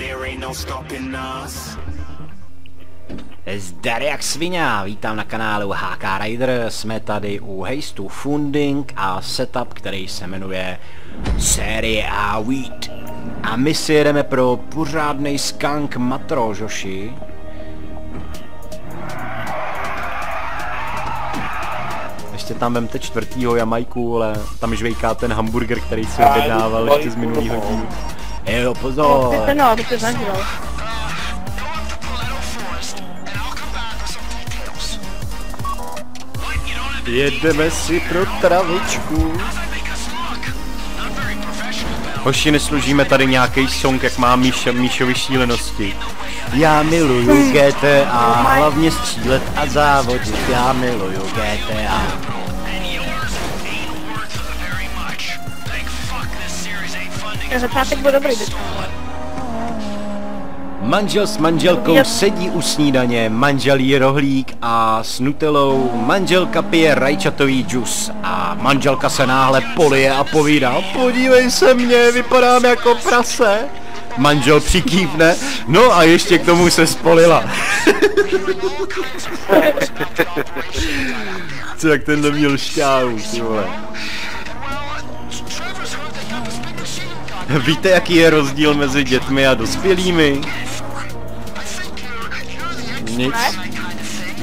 there ain't no stopping us. Zdar jak svině, vítám na kanálu HK Rider, jsme tady u Hastu Funding a setup, který se jmenuje Série A Weed. A my si jedeme pro pořádnej skunk matro, Joši. Ještě tam vemte čtvrtýho Jamajku, ale tam žvejká ten hamburger, který si objednával ještě z minulýho dílu. Jo, pozor. Ty se no, aby se zažil. Jedeme si pro travičku. Hoši, neslužíme tady nějaký song, jak má Míša, Míšovi šílenosti. Já miluju GTA, hlavně střílet a závodit. Já miluju GTA. Začátek byl dobrý. Manžel s manželkou sedí u snídaně, manžel jí rohlík a s nutelou, manželka pije rajčatový džus a manželka se náhle polije a povídá, podívej se mě, vypadám jako prase. Manžel přikývne, no a ještě k tomu se spolila. Co jak ten měl šťávu, ty vole. Víte, jaký je rozdíl mezi dětmi a dospělými? Nic.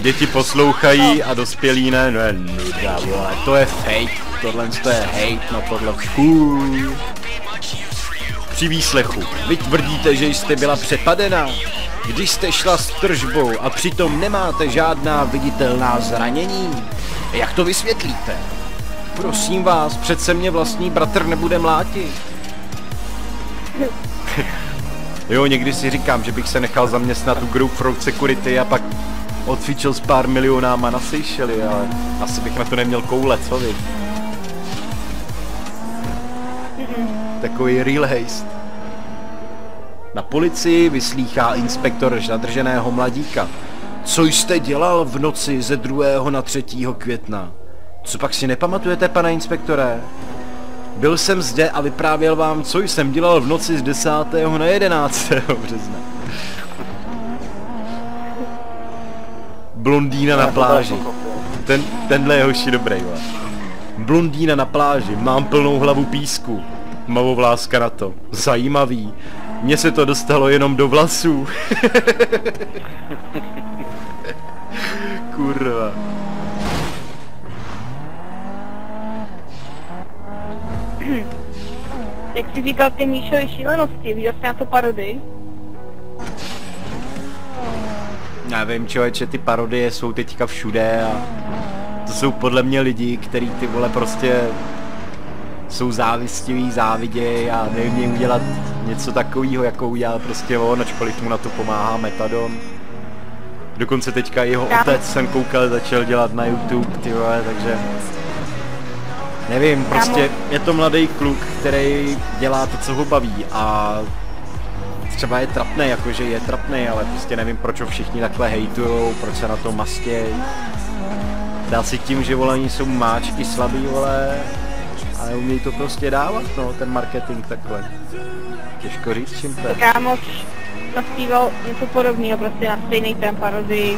Děti poslouchají a dospělí ne, no je nuda, vole, to je fake, tohle to je hate, no tohle fuj. Při výslechu, vy tvrdíte, že jste byla přepadena, když jste šla s tržbou a přitom nemáte žádná viditelná zranění. Jak to vysvětlíte? Prosím vás, přece mě vlastní bratr nebude mlátit. Jo, někdy si říkám, že bych se nechal zaměstnat u Group Road Security a pak odcvičil s pár milionama na Seychely, ale asi bych na to neměl koule, co vy? Takový real haste. Na policii vyslýchá inspektor zadrženého mladíka. Co jste dělal v noci ze 2. na 3. května? Co pak si nepamatujete, pane inspektore? Byl jsem zde a vyprávěl vám, co jsem dělal v noci z 10. na 11. března. Blondýna na pláži. Ten, tenhle je hoši dobrý, va. Blondýna na pláži, mám plnou hlavu písku. Mavovláska na to. Zajímavý. Mně se to dostalo jenom do vlasů. Kurva. Jak jsi říkal ty Míšovi šílenosti, viděl jsi na to parody? Nevím, člověče, ty parodie jsou teďka všude a to jsou podle mě lidi, který ty vole prostě jsou závistiví, záviděj a neumí udělat něco takového, jako udělal prostě on, ačkoliv mu na to pomáhá Metadon. Dokonce teďka jeho Já- otec jsem koukal, začal dělat na YouTube, ty vole, takže... Nevím, prostě je to mladý kluk, který dělá to, co ho baví a třeba je trapný, jakože je trapný, ale prostě nevím, proč ho všichni takhle hejtujou, proč se na to mastěj. Dá si tím, že vole, oni jsou máčky slabý, vole, a neumějí to prostě dávat, no, ten marketing takhle. Těžko říct, čím to je. Kámoš naspíval něco podobného, prostě na stejný ten parody.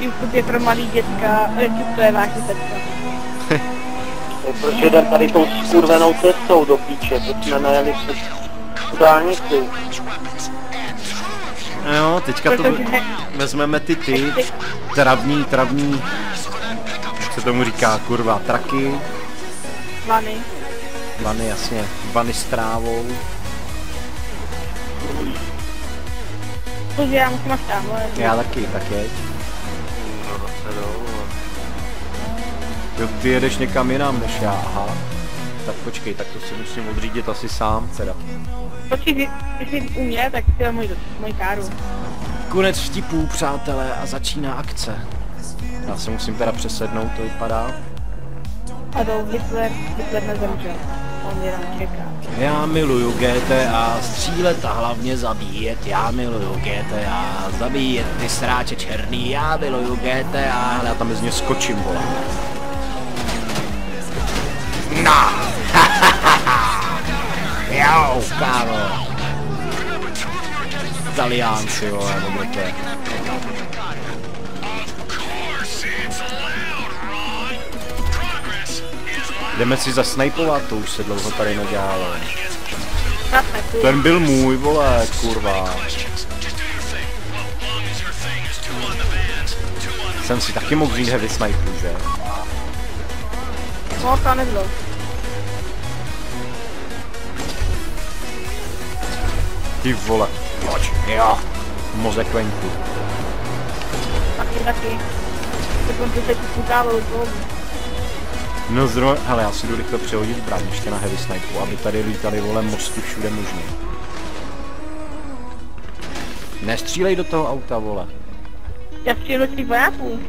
YouTube je pro malý dětka, YouTube to je vážně teďka. Proč jdem tady tou skurvenou cestou do píče, proč jsme najeli přes dálnici. No jo, teďka to Protože vezmeme ty ty, travní, travní, jak se tomu říká, kurva, traky, vany. vany, jasně, vany s trávou. Protože já musím až tamhle. Já taky, tak jeď. Jo, ty jedeš někam jinam než já, aha. Tak počkej, tak to si musím odřídit asi sám, teda. Počkej, jsi u mě, tak si můj, můj káru. Konec vtipů, přátelé, a začíná akce. Já se musím teda přesednout, to vypadá. A to Hitler, Hitler nezemřel. On jenom čeká. Já miluju GTA, střílet a hlavně zabíjet, já miluju GTA, zabíjet ty sráče černý, já miluju GTA, hele, já tam z něj skočím, vole. No! Jo, kámo. Italiánci, vole, je. Jdeme si zasnajpovat, to už se dlouho tady nedělalo. Ten byl můj, vole, kurva. Jsem si taky mohl vzít heavy sniper, že? No, to nebylo. Ty vole. Pojď, jo. Mozek venku. Taky, taky. Dokonce se to. No zrovna, hele, já si jdu rychle přehodit zbraň ještě na heavy sniper, aby tady lítali vole mosty všude možně. Nestřílej do toho auta, vole. Já přijdu těch vojáků.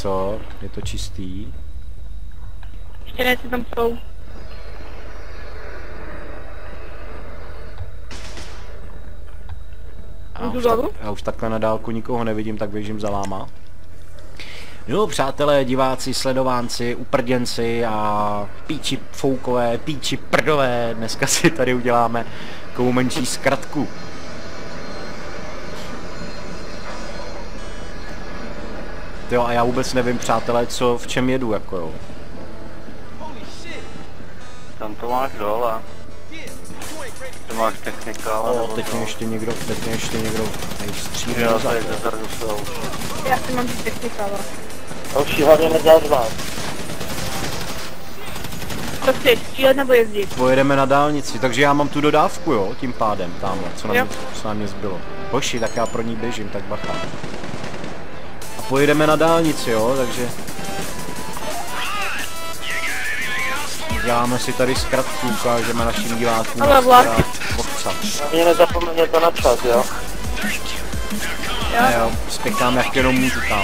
Co? Je to čistý? Ještě ne, co tam jsou. A už, tak, já už takhle na dálku nikoho nevidím, tak běžím za váma. Jo, přátelé, diváci, sledovánci, uprděnci a píči foukové, píči prdové, dneska si tady uděláme takovou menší zkratku. Jo, a já vůbec nevím, přátelé, co, v čem jedu, jako jo. Tam to máš dole. To máš technika, ale O, teď to. mě ještě někdo, teď mě ještě někdo tady střílí Jo, dozadu. tady zezadu jsou. Já si mám ty technika, ale. Další hlavně nezařvat. Co chceš, střílet nebo jezdit? Pojedeme na dálnici, takže já mám tu dodávku, jo, tím pádem, tamhle, co na, Jo. mě, co na mě zbylo. Hoši, tak já pro ní běžím, tak bacha. Pojedeme na dálnici, jo, takže... Děláme si tady zkratku, ukážeme našim divákům, Ale vlak. Hlavně nezapomeňte na čas, jo? Jo, spěchám jak jenom můžu tam.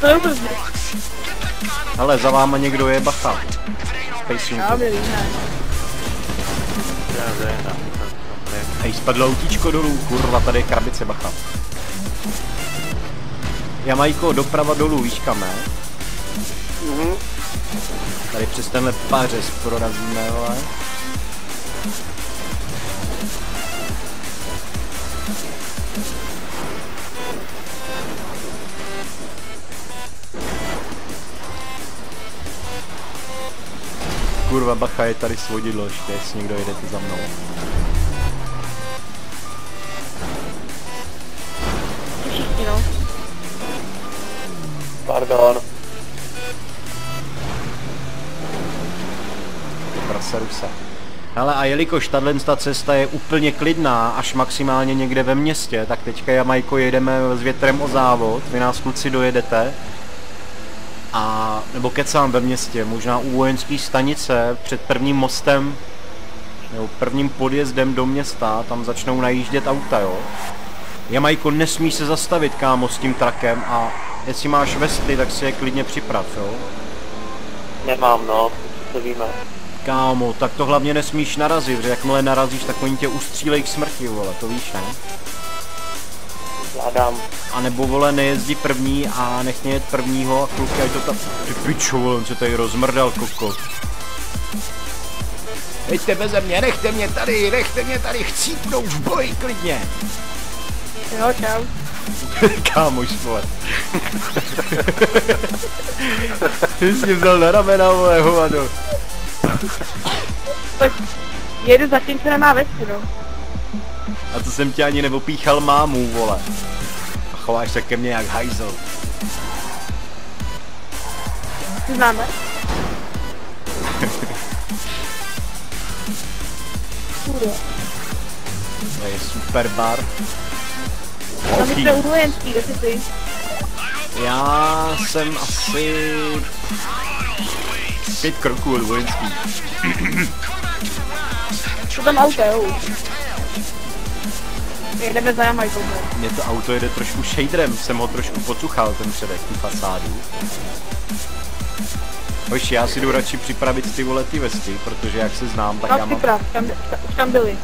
To je. Hele, za váma někdo je, bacha. Já. Hej, spadlo autíčko dolů, kurva, tady je krabice, bacha. Jamajko, doprava dolů, víš kam, ne? Mhm. Tady přes tenhle pařez prorazíme, vole. Kurva, bacha, je tady svodidlo ještě, jestli někdo jedete za mnou. Všichni, no. Pardon. Prasarusa. Hele, a jelikož tahle ta cesta je úplně klidná, až maximálně někde ve městě, tak teďka Jamajko jedeme s větrem o závod, vy nás kluci dojedete. A, nebo kecám ve městě, možná u vojenské stanice, před prvním mostem, nebo prvním podjezdem do města, tam začnou najíždět auta, jo. Jamajko, nesmí se zastavit, kámo, s tím trakem a jestli máš vesty, tak si je klidně připrav, jo. Nemám, no. To víme. Kámo, tak to hlavně nesmíš narazit, že jakmile narazíš, tak oni tě ustřílej k smrti, vole, to víš, ne? Zvládám. A nebo vole, nejezdí první a nech mě jet prvního a kluky, ať to tam... Ty pičo, vole, on se tady rozmrdal, kokot. Jeďte beze mě, nechte mě tady, nechte mě tady chcípnout v boji klidně. Jo, čau. Kámoš, vole. Ty jsi mě vzal na ramena, vole, hovado. Tak jedu za tím, co nemá vesty, no. A to jsem tě ani neopíchal mámu, vole. A chováš se ke mně jak hajzel. Ty známe? To je super bar. Tam jsme u vojenský, kde jsi ty? Já jsem asi pět kroků od vojenský. To tam auto, jo. Jedeme za Jamajkou, no. Mně to auto jede trošku shaderem, jsem ho trošku pocuchal ten předek, tu fasádu. Hoši, já si jdu radši připravit ty vole ty vesty, protože jak se znám, tak já Tak mám... připrav, tam, už tam byli.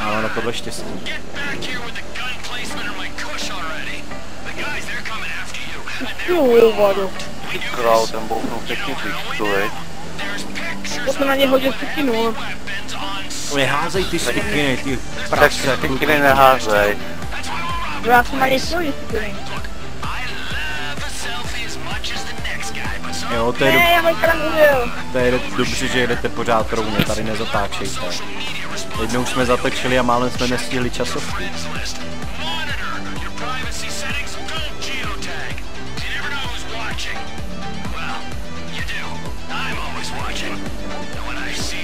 Ano, na tohle štěstí. Pilu vodu. Král, ten bouchnul pěkně veď? To jsem na ně hodil. Neházej ty stikiny, ty Tak prase, ty kluku. kdy neházej. Já jsem ně chtěl stikiny. Jo, to je, Ne, do, já ho tam uvěl. to je do, dobře, že jedete pořád rovně, tady nezatáčejte. Jednou jsme zatočili a málem jsme nestihli časovky. Jsem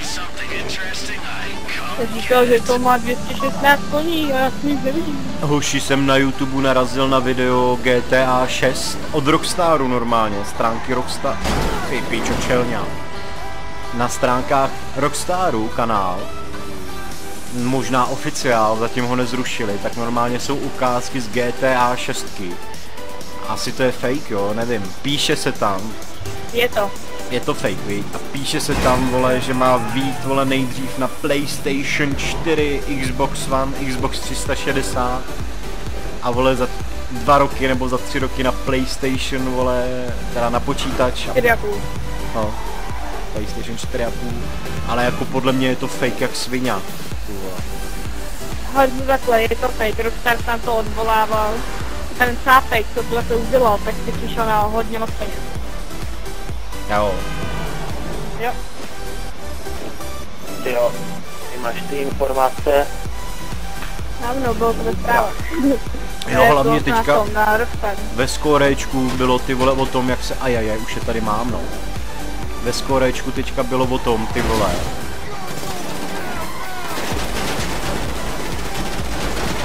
říkal, že to má 216 koní a já s nic nevidím. Hoši jsem na YouTube narazil na video GTA 6 od Rockstaru normálně, stránky Rockstar... Ty píčo čelňa. Na stránkách Rockstaru kanál, možná oficiál, zatím ho nezrušili, tak normálně jsou ukázky z GTA 6. Asi to je fake, jo, nevím. Píše se tam, Je to. Je to fake, viď? A píše se tam, vole, že má vít, vole, nejdřív na PlayStation 4, Xbox One, Xbox 360 a vole za dva roky nebo za tři roky na PlayStation, vole, teda na počítač. A, 4,5. no, PlayStation 4,5. Ale jako podle mě je to fake jak svině. Hodně takhle, je to fake, Rockstar tam to odvolával. Ten sápek, co tohle to udělal, tak si přišel na hodně moc peněz. Jo. Jo. Ty jo, ty máš ty informace. Dávno bylo to ve zprávách. Jo, Ne, hlavně teďka- tom. Ve skorečku bylo ty vole o tom, jak se... Ajajaj, už je tady mám, no. Ve skorečku teďka bylo o tom, ty vole.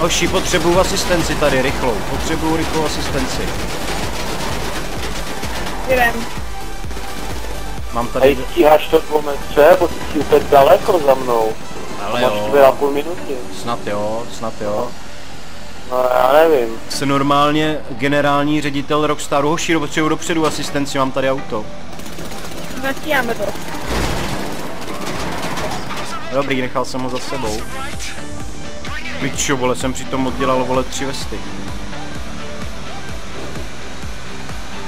Oši, potřebuju asistenci tady, rychlou. Potřebuju rychlou asistenci. Jdem. Mám Hej, tady... stíháš to dvou metře, bo ty jsi úplně daleko za mnou. Ale Máš jo, dvě a půl minuty. snad jo, snad jo. No já nevím. Se normálně generální ředitel Rockstaru, hoši, potřebuju dopředu asistenci, mám tady auto. Nastíháme to. Dobrý, nechal jsem ho za sebou. Pičo, vole, jsem přitom oddělal, vole, tři vesty.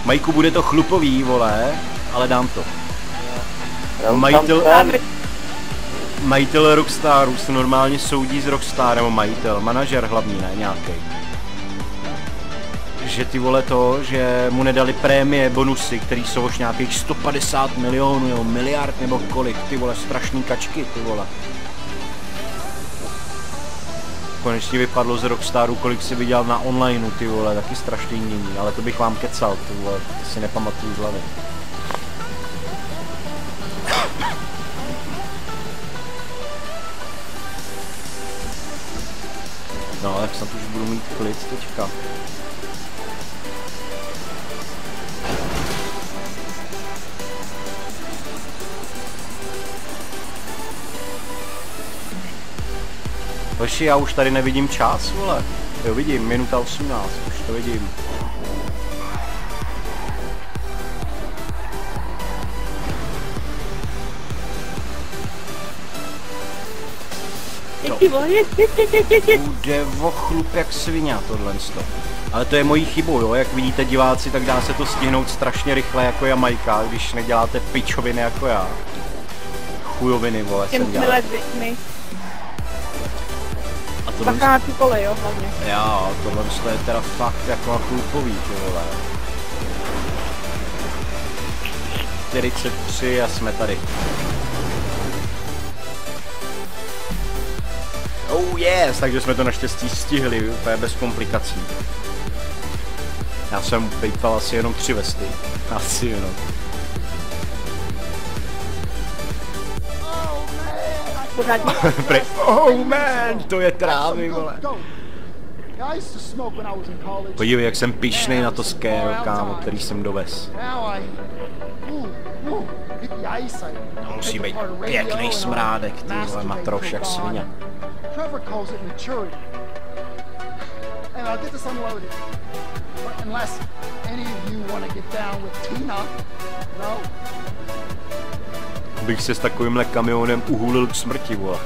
Majku, bude to chlupový, vole, ale dám to. Majitel-. Majitel Rockstaru se normálně soudí s Rockstar, nebo majitel, manažer hlavní, ne, nějaký. Že ty vole to, že mu nedali prémie, bonusy, který jsou už nějakých 150 milionů, jo, miliard nebo kolik, ty vole, strašný kačky, ty vole. Konečně vypadlo z Rockstaru, kolik si vydělal na onlineu, ty vole, taky strašný mění, ale to bych vám kecal, ty vole, to si nepamatuju z hlavy. Tak snad už budu mít klid teďka. Hoši, já už tady nevidím čas, vole. Jo, vidím, minuta 18, už to vidím. Ty vole. Bude o chlup jak svině tohle sto. Ale to je mojí chybou, jo, jak vidíte diváci, tak dá se to stihnout strašně rychle jako Jamajka, když neděláte pičoviny jako já. Chujoviny, vole, Těm jsem dělal. A to Bacha na ty kole, jo, hlavně. Jo, tohle to je teda fakt jako chlupový, ty vole. 43 a jsme tady. Oh yes, takže jsme to naštěstí stihli, úplně bez komplikací. Já jsem pejtval asi jenom tři vesty. Asi jenom. Pre- oh man, to je trávy, vole. Podívej, jak jsem pišnej na to scéro, kámo, který jsem dovez. Musí Take být pěkný smrádek, ty vole, masturbate matroš jak svině. Trevor calls it maturity. And I'll get this unloaded. But unless any of you want to get down with Tina, no? bych se s takovýmhle kamionem uhulil k smrti, vole.